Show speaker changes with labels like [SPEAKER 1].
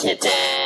[SPEAKER 1] kitten.